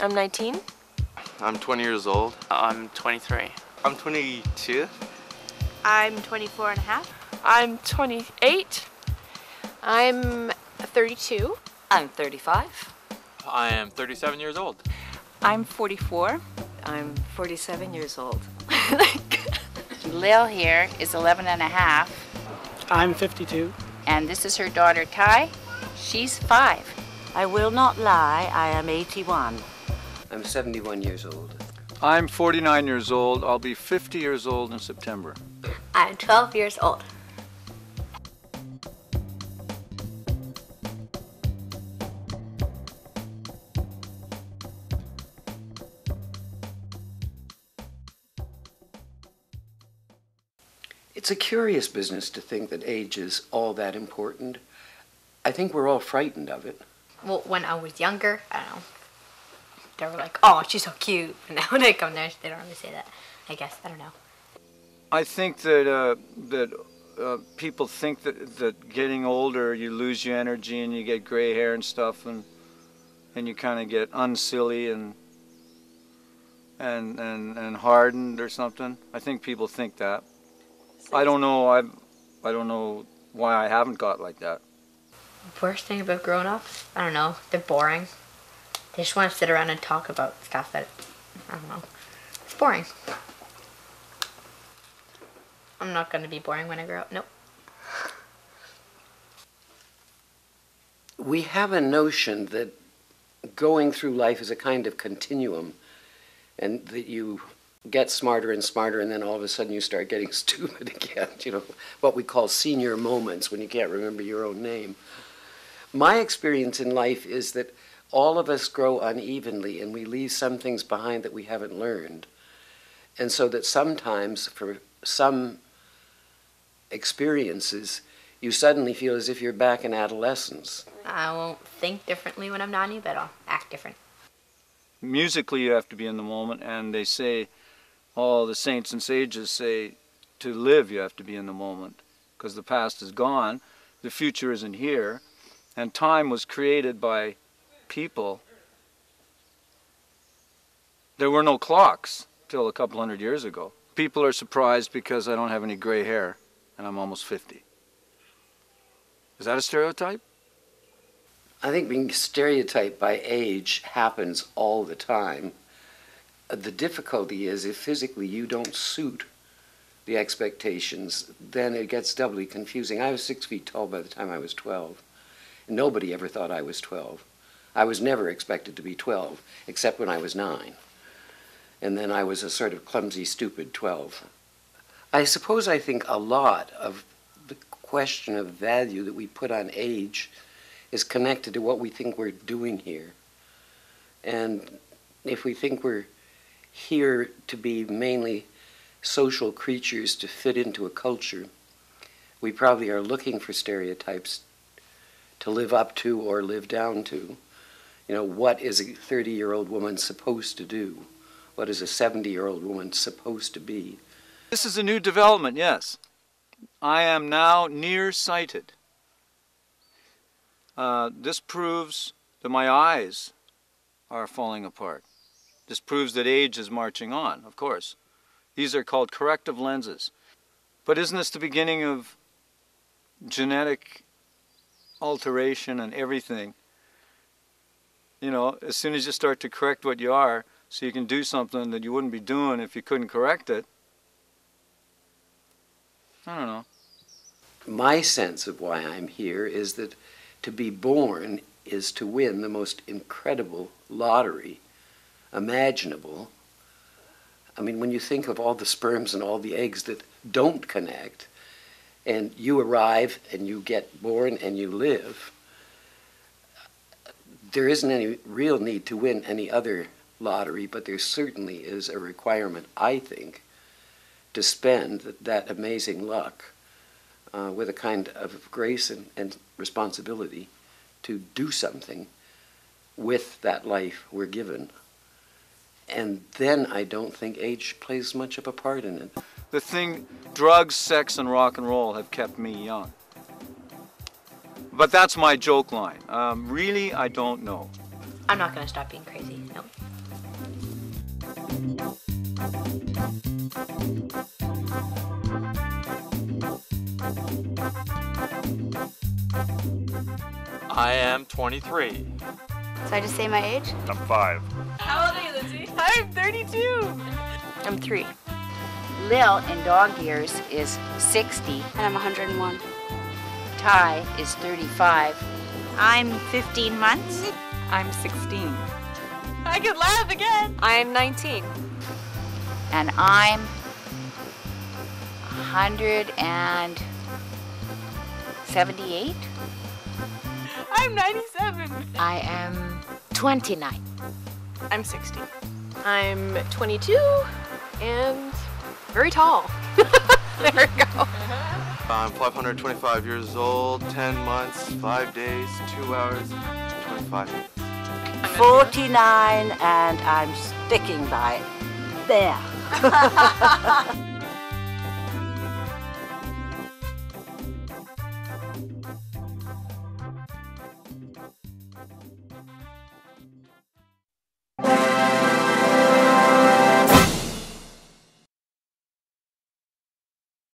I'm 19. I'm 20 years old. I'm 23. I'm 22. I'm 24 and a half. I'm 28. I'm 32. I'm 35. I am 37 years old. I'm 44. I'm 47 years old. Lil here is 11 and a half, I'm 52. and this is her daughter Ty. She's five. I will not lie, I am 81. I'm 71 years old. I'm 49 years old. I'll be 50 years old in September. I'm 12 years old. It's a curious business to think that age is all that important. I think we're all frightened of it. Well, when I was younger, I don't know. They were like, "Oh, she's so cute." And now when I come there, they don't really say that. I guess I don't know. I think that uh, that uh, people think that that getting older, you lose your energy and you get gray hair and stuff, and and you kind of get unsilly and and and and hardened or something. I think people think that. I don't know. I I don't know why I haven't got like that. Worst thing about grown-ups, I don't know. They're boring. They just want to sit around and talk about stuff that I don't know. It's boring. I'm not gonna be boring when I grow up. Nope. We have a notion that going through life is a kind of continuum and that you get smarter and smarter and then all of a sudden you start getting stupid again, you know, what we call senior moments when you can't remember your own name. My experience in life is that all of us grow unevenly and we leave some things behind that we haven't learned. And so that sometimes for some experiences, you suddenly feel as if you're back in adolescence. I won't think differently when I'm 90, but I'll act different. Musically, you have to be in the moment, and they say, all the saints and sages say, to live, you have to be in the moment, because the past is gone, the future isn't here, and time was created by people. There were no clocks till a couple hundred years ago. People are surprised because I don't have any gray hair and I'm almost 50. Is that a stereotype? I think being stereotyped by age happens all the time. The difficulty is if physically you don't suit the expectations, then it gets doubly confusing. I was six feet tall by the time I was 12. Nobody ever thought I was 12. I was never expected to be 12, except when I was nine. And then I was a sort of clumsy, stupid 12. I suppose I think a lot of the question of value that we put on age is connected to what we think we're doing here. And if we think we're here to be mainly social creatures to fit into a culture, we probably are looking for stereotypes to live up to or live down to. You know, what is a 30 year old woman supposed to do? What is a 70 year old woman supposed to be? This is a new development, yes. I am now nearsighted. Uh, this proves that my eyes are falling apart. This proves that age is marching on, of course. These are called corrective lenses. But isn't this the beginning of genetic alteration and everything? You know, as soon as you start to correct what you are, so you can do something that you wouldn't be doing if you couldn't correct it. I don't know. My sense of why I'm here is that to be born is to win the most incredible lottery imaginable. I mean, when you think of all the sperms and all the eggs that don't connect, and you arrive and you get born and you live, there isn't any real need to win any other lottery, but there certainly is a requirement, I think, to spend that amazing luck uh, with a kind of grace and, and responsibility to do something with that life we're given. And then I don't think age plays much of a part in it. The thing, drugs, sex, and rock and roll have kept me young. But that's my joke line. Um, really, I don't know. I'm not gonna stop being crazy. No. I am 23. So I just say my age? I'm five. How old are you, Lindsay? I'm 32. I'm three. Lil in dog years is 60. And I'm 101. Ty is 35. I'm 15 months. I'm 16. I can laugh again. I'm 19. And I'm 178. I'm 97. I am 29. I'm 60. I'm 22 and very tall. there we go. Uh-huh. I'm 525 years old, 10 months, 5 days, 2 hours, 25 minutes. 49, and I'm sticking by it. There.